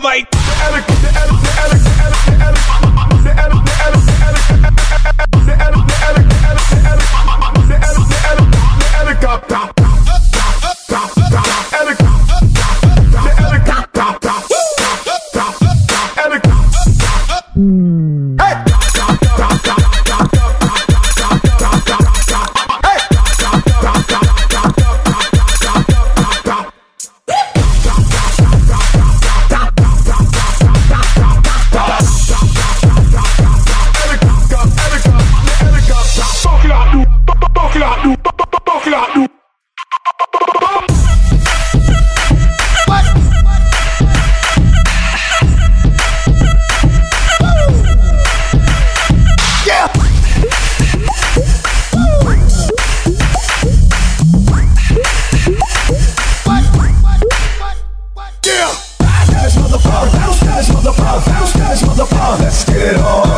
mic. Mm. this motherfucker. Let's get it on.